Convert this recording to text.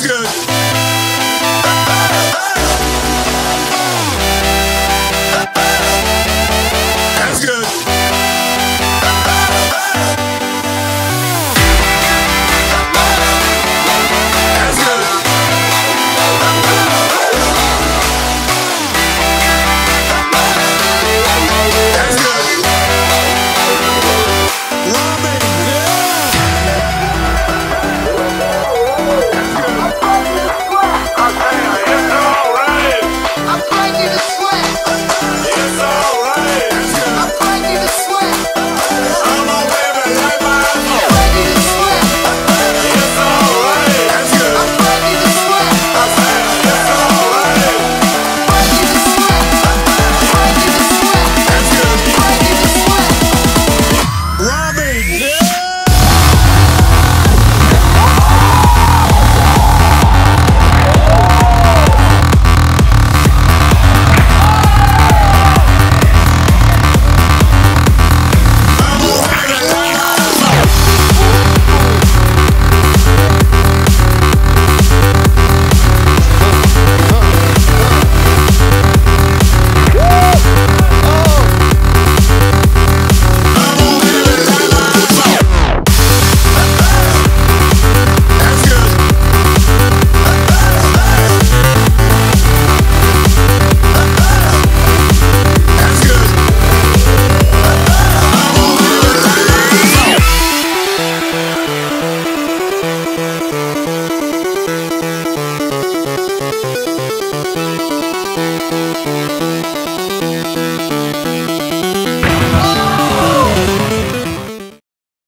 That's good.